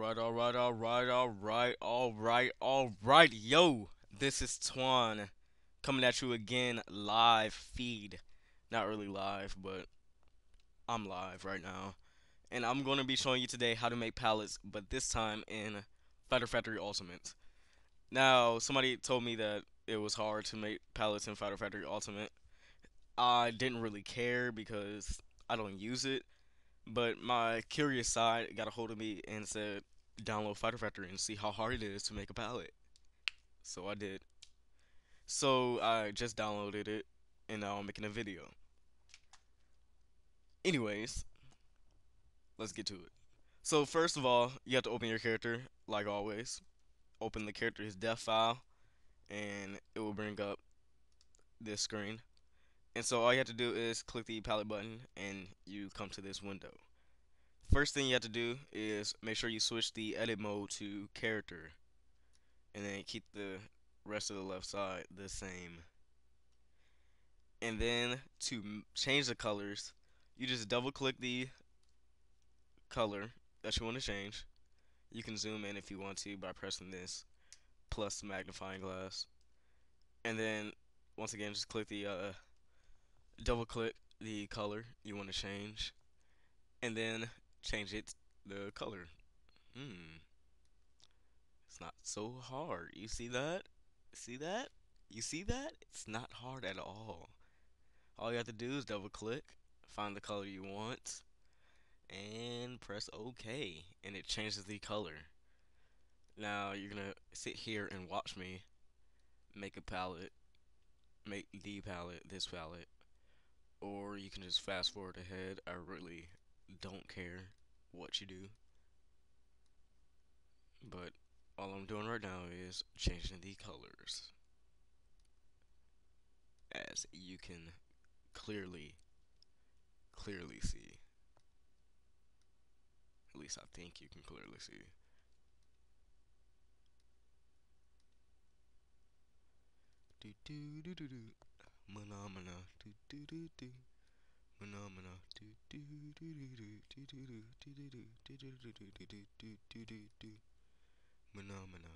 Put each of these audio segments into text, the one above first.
Alright, alright, alright, alright, alright, alright. Yo, this is Twan coming at you again live feed. Not really live, but I'm live right now. And I'm going to be showing you today how to make palettes, but this time in Fighter Factory Ultimate. Now, somebody told me that it was hard to make palettes in Fighter Factory Ultimate. I didn't really care because I don't use it. But my curious side got a hold of me and said, download Fighter Factory and see how hard it is to make a palette. So I did. So I just downloaded it and now I'm making a video. Anyways, let's get to it. So first of all, you have to open your character, like always. Open the character's def file, and it will bring up this screen. And so all you have to do is click the palette button and you come to this window. First thing you have to do is make sure you switch the edit mode to character and then keep the rest of the left side the same. And then to change the colors, you just double click the color that you want to change. You can zoom in if you want to by pressing this plus the magnifying glass. And then once again just click the uh, double click the color you want to change and then change it the color. Hmm. It's not so hard. You see that? See that? You see that? It's not hard at all. All you have to do is double click find the color you want and press OK and it changes the color. Now you're gonna sit here and watch me make a palette make the palette this palette or you can just fast forward ahead. I really don't care what you do. But all I'm doing right now is changing the colors. As you can clearly, clearly see. At least I think you can clearly see. Do do do do do. Phenomena. Do do do do. Phenomena. Phenomena.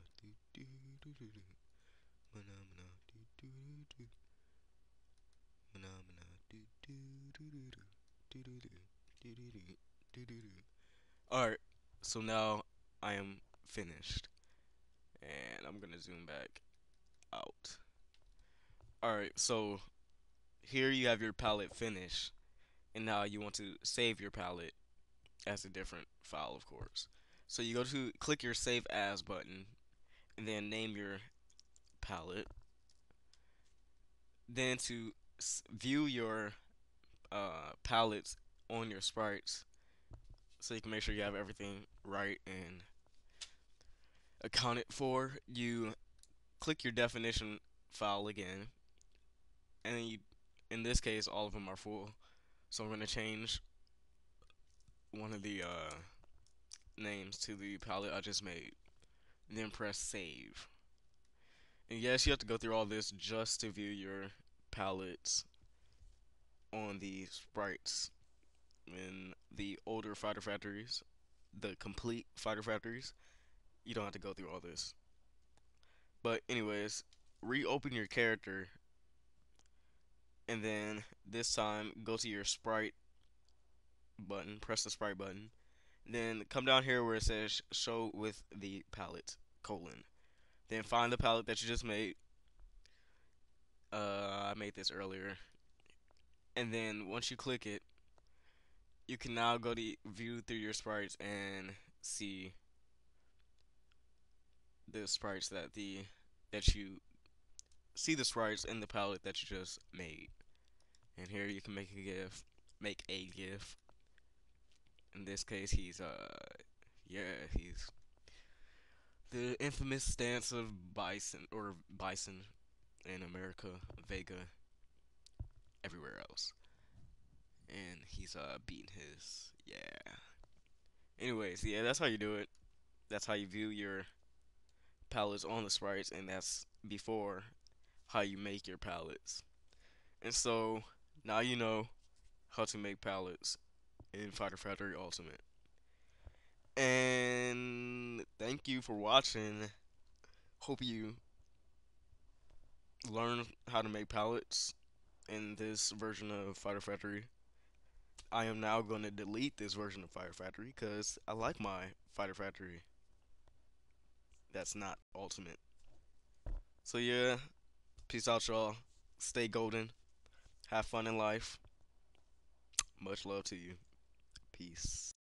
Phenomena. Phenomena. Alright, so now I am finished. And I'm gonna zoom back out. Alright, so here you have your palette finished. And now you want to save your palette as a different file, of course. So you go to click your save as button and then name your palette. Then to view your uh, palettes on your sprites so you can make sure you have everything right and accounted for, you click your definition file again and you, in this case, all of them are full. So I'm gonna change one of the uh, names to the palette I just made, and then press save. And yes, you have to go through all this just to view your palettes on the sprites in the older fighter factories, the complete fighter factories. You don't have to go through all this. But anyways, reopen your character and then this time go to your sprite button press the sprite button then come down here where it says show with the palette colon. Then find the palette that you just made. Uh, I made this earlier. And then once you click it you can now go to view through your sprites and see the sprites that the that you see the sprites in the palette that you just made. And here you can make a GIF, make a GIF. In this case, he's, uh, yeah, he's the infamous stance of Bison, or Bison in America, Vega, everywhere else. And he's, uh, beating his, yeah. Anyways, yeah, that's how you do it. That's how you view your palettes on the sprites, and that's before how you make your palettes. And so now you know how to make palettes in Fighter Factory Ultimate. And thank you for watching. Hope you learn how to make palettes in this version of Fighter Factory. I am now going to delete this version of Fighter Factory because I like my Fighter Factory. That's not ultimate. So yeah, peace out y'all. Stay golden. Have fun in life. Much love to you. Peace.